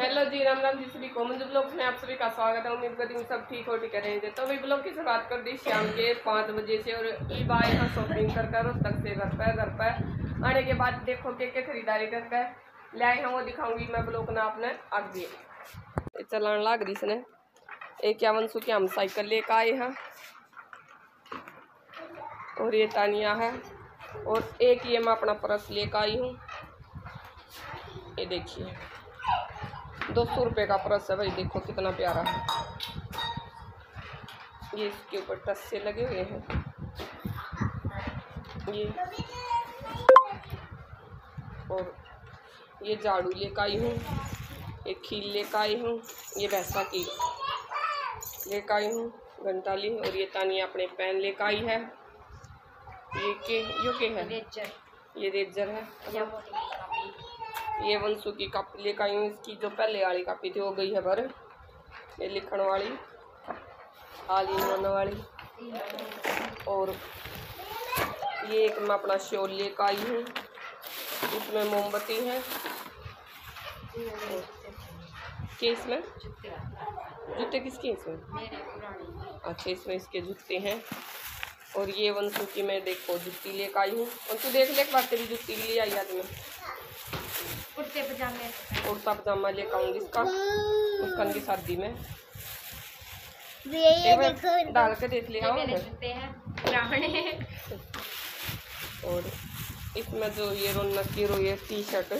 Hello जी, राम राम जी सभी को। Manju blog में आप सभी का स्वागत है। उम्मीद करती हूँ सब ठीक हो, ठीक रहेंगे। तो अभी ब्लॉग की शुरुआत कर दी शाम के पाँच बजे से और ई बाय का शॉपिंग कर कर तक से घर पर घर पर। आने के बाद देखो के के खरीदारी कर कर ले आए हैं, वो दिखाऊँगी मैं ब्लॉग ना आपने ये चलान लाग रही इसने। इक्यावन सौ की हम साइकिल लेकर आए हैं। और ये तानिया है। और एक ये मैं अपना पर्स लेकर आई हूँ। ये देखिए। दो सौ रुपये का पर्स है भाई देखो कितना प्यारा है। ये इसके ऊपर टस्से लगे हुए हैं। ये। और ये झाड़ू लेकर आई हूँ एक खील लेकर आई हूँ ये भैंसा की लेकर आई हूँ घंटा ली और ये तानी अपने पेन लेकर आई है। ये के यो के है। ये रेजर है। ये वंशु की कापी लेकर आई हूँ, इसकी जो पहले वाली कापी थी, वो गई है भर ये लिखण वाली ही होने वाली। और ये एक मैं अपना शोल लेकर आई हूँ, इसमें मोमबत्ती है। के इसमें जूते किसके इसमें अच्छा इसमें इसके जूते हैं। और ये वंशु की मैं देखो, जूती लेकर आई हूँ। वंशु, देख ले एक बार, तेरी जूती भी ले, आई आज मैं कुर्ते पजामे। कुर्ता पजामा लेकर आऊँगी इसका मुस्कान की शादी में। डाल के देख लिया और इसमें जो ये रौनक की रो ये टी शर्ट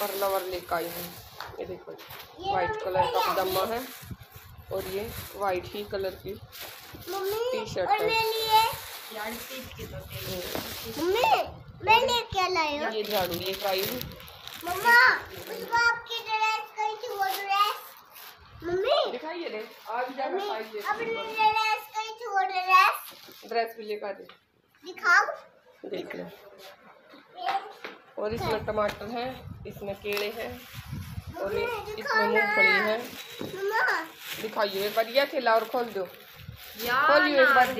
पर लवर लेकर आई हूँ। ये देखो वाइट कलर का पजामा है और ये वाइट ही कलर की टी-शर्ट है। मेरे लिए यार तीस की तो थे हम्म, मम्मी मैं क्या हूँ ये झाड़ू लेकर आई मम्मा उसको आपकी ड्रेस कहीं थी वो ड्रेस मम्मी दिखाइए ले आज जाकर मम्मी साइज़ अपनी ड्रेस कहीं थी वो ड्रेस ड्रेस भी लेकर दे। दिखाओ। देख ले। और इसमें टमाटर है इसमें केले हैं और इसमें मूंगफली है। मम्मा। दिखाइए एक बार ये थैला और खोल दो। खोलिए एक बार।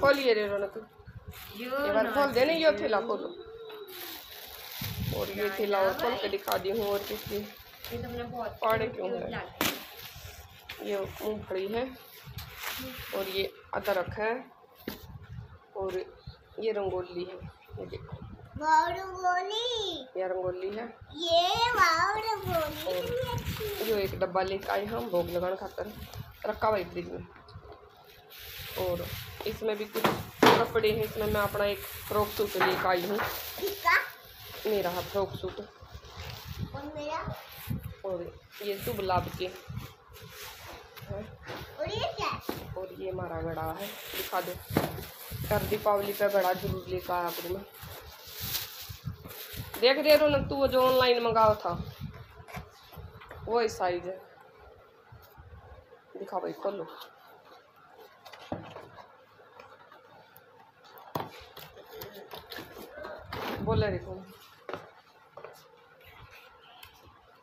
खोलिए रे रौनक यो एक बार खोल दे ना दे। ये थैला खोलो। और ये थैला और खोल के दिखा दी हूँ और किसकी ये तुमने बहुत पाड़े क्यों है? ये मूंगफली है और ये अदरक है और ये रंगोली है। ये देखो। रंगोली। ये रंगोली है। ये रंगोली जो एक डब्बा लेकर आए हम भोग लगाने खातर रखा हुआ है फ्रिज में। और इसमें भी कुछ कपड़े हैं इसमें मैं अपना एक फ्रॉक सूट लेकर आई हूँ। मेरा है फ्रॉक सूट। और मेरा? और ये शुभ लाभ के। और ये क्या है? और ये हमारा घड़ा है। दिखा दो। कर दीपावली पे घड़ा ज़रूर लेकर आया करूँ मैं। देख रहे रौनक तू वो जो ऑनलाइन मंगाओ था वो साइज़ है। दिखा भाई खोलो। बोले देखो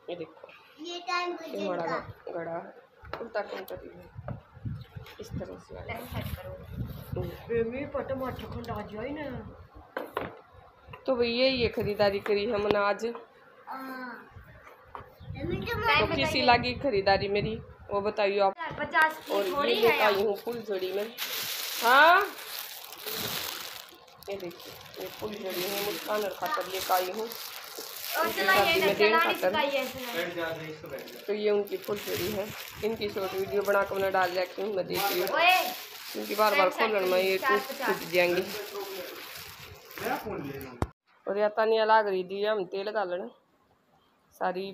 ये देखो. ये टाइम घ- घड़ा उल्टा कर रही है इस तरह से तो भैया ये खरीदारी करी हमने आज. हाँ। तो तो किसी लगी खरीदारी मेरी? वो बताइए आप. और ये थोड़ी लेकर आई हूँ फूल झड़ी में. हाँ? ये देखिए ये फूल झड़ी है मुस्कान और खातर लेकर आई हूँ। तो ये उनकी फूल झड़ी है। इनकी शॉर्ट वीडियो बना कर मैं डाल रखी हूँ मैं देखती हूँ। क्योंकि बार बार खोलन में ये टूट। टूट जाएँगी। और या तानिया लाग रही थी हम तेल गालन। सारी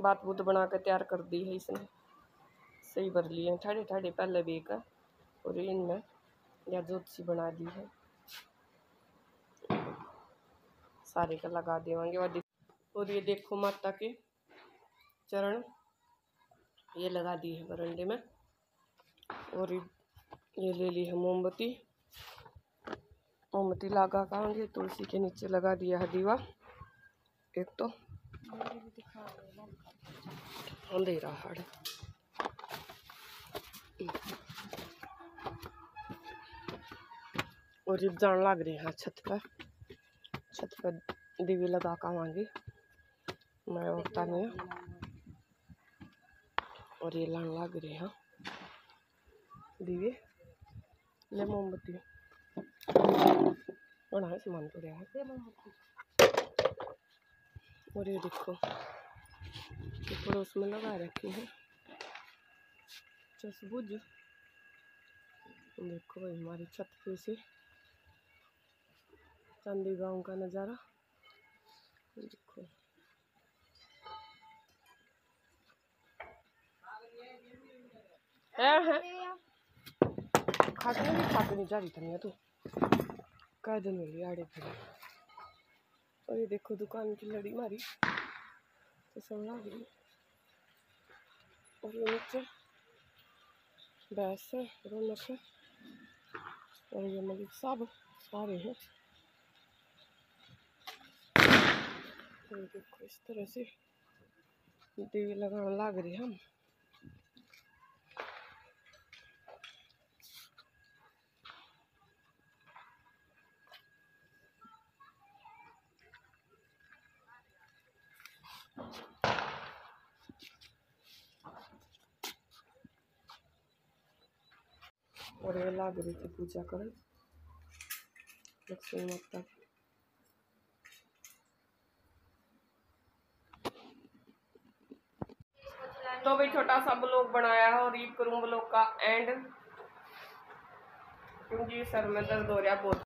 बात बुत बना के तैयार कर दी है इसने। सही भर लिए हैं। ठाड़े ठाड़े पहले भी का और इनमें या जोत सी बना दी है। सारे का लगा देवांगे। और और ये देखो माता के चरण। ये लगा दी है बरंडे में। और ये- ये ले ली है मोमबत्ती। मोमबत्ती लगा खाएँगे तुलसी के नीचे लगा दिया है दीवा। एक तो अंधेरा हड़। और जब जान लग रहे हैं छत पर। छत पर दीवे लगा के आवांगे मैं औरता ने और ये लान लग रहे हैं दीवे ले मोमबत्ती। और हाँ सामान तो रहा है। और ये देखो ये पड़ोस में लगा रखी है। चसबुज। देखो भाई हमारी छत पे से चांदी गाँव का नज़ारा। देखो। खाते नहीं खाते नहीं, जा रही था तू। कह दिन मिली आड़े फिर और ये देखो, दुकान की लड़ी मारी। तो लग रही और ये नीचे भैंस है, रौनक है। और ये मलिक साहब सारे हैं। देखो इस तरह से दीवे लगाने लग रहे हम। और ये लाग रही थी पूजा कर लक्ष्मी माता की तो भाई छोटा सा ब्लॉग बनाया है और ईद करूँ ब्लॉग का, एंड, क्योंकि सर में दर्द हो रहा बहुत।